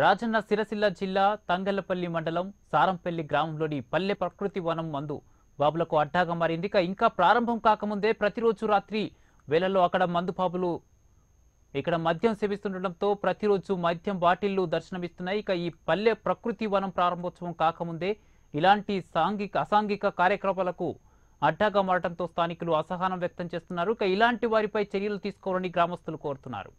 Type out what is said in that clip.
రాజన్న సిరసిల్ల జిల్లా తంగళ్ళపల్లి మండలం సారంపల్లి గ్రామంలోని పల్లె ప్రకృతి వనం మందు బాబులకు అడ్డాగా మారింది. ఇక ఇంకా ప్రారంభం కాకముందే ప్రతిరోజు రాత్రి వేళల్లో అక్కడ మందు బాబులు ఇక్కడ మద్యం సేవిస్తుండటంతో ప్రతిరోజు మద్యం బాటిళ్ళు దర్శనమిస్తున్నాయి. ఇక ఈ పల్లె ప్రకృతి వనం ప్రారంభోత్సవం కాకముందే ఇలాంటి సాంఘిక అసాంఘిక కార్యక్రమాలకు అడ్డాగా మారడంతో స్థానికులు అసహనం వ్యక్తం చేస్తున్నారు. ఇక ఇలాంటి వారిపై చర్యలు తీసుకోవాలని గ్రామస్తులు కోరుతున్నారు.